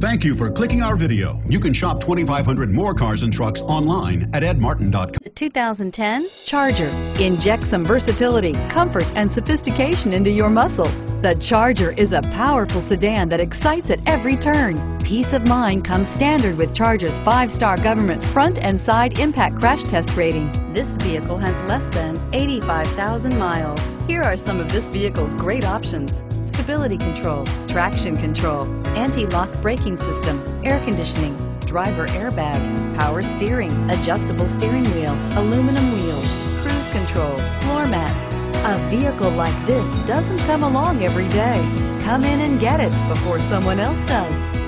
Thank you for clicking our video. You can shop 2,500 more cars and trucks online at edmartin.com. The 2010 Charger. Inject some versatility, comfort, and sophistication into your muscle. The Charger is a powerful sedan that excites at every turn. Peace of mind comes standard with Charger's five-star government front and side impact crash test rating. This vehicle has less than 85,000 miles. Here are some of this vehicle's great options. Stability control, traction control, anti-lock braking system, air conditioning, driver airbag, power steering, adjustable steering wheel, aluminum wheels, cruise control, floor mats. A vehicle like this doesn't come along every day. Come in and get it before someone else does.